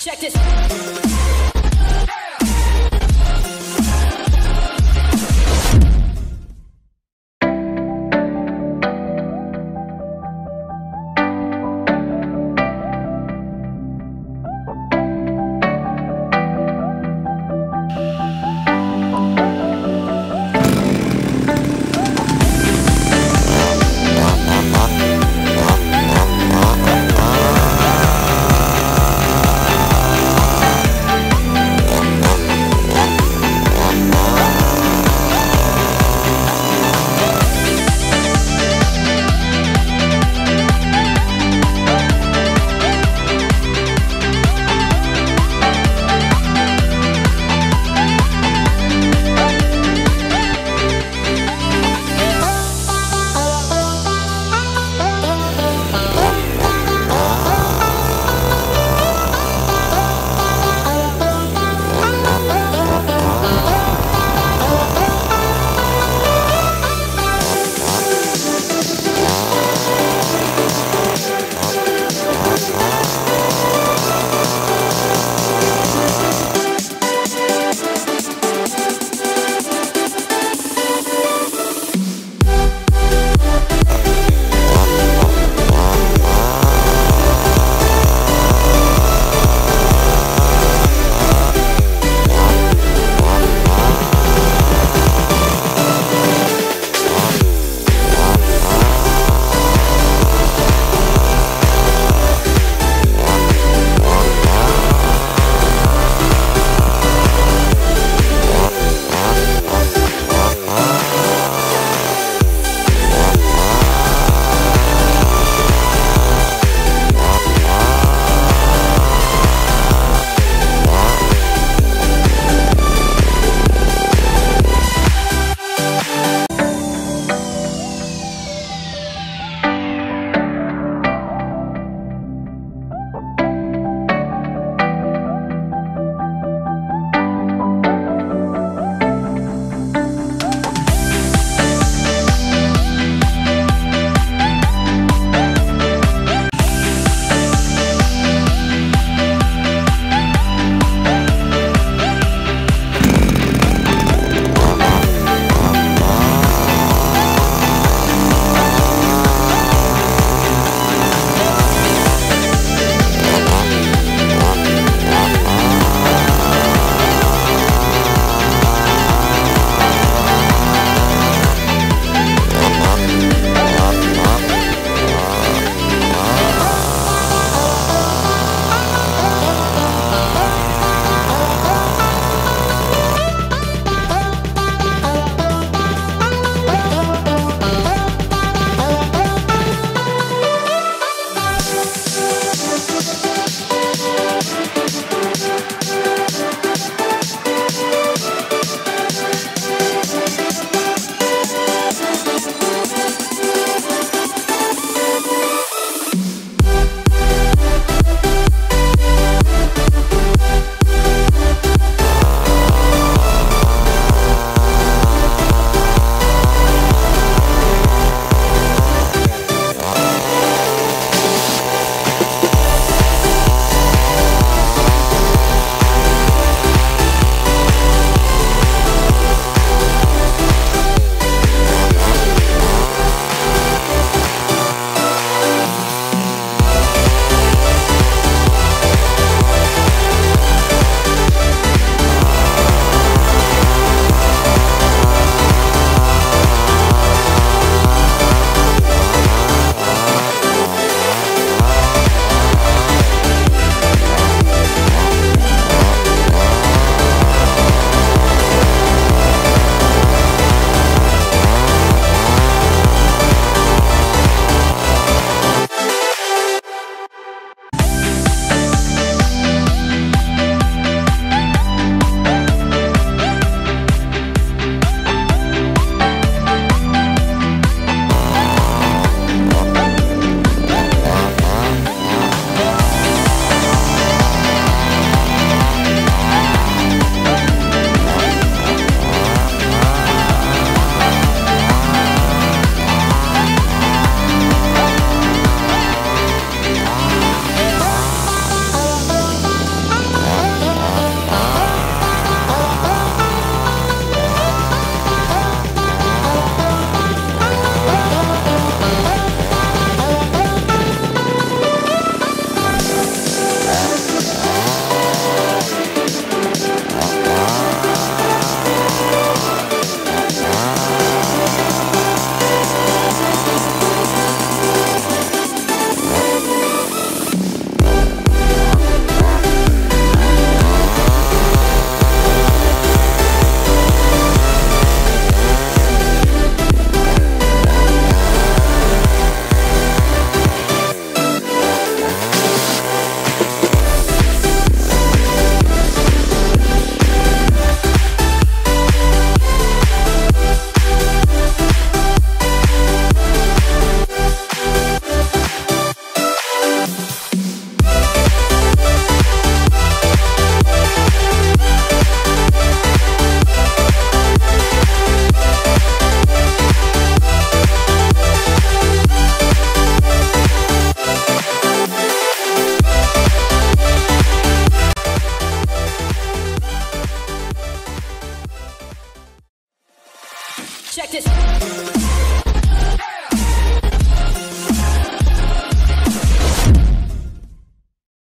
Check this. Check this.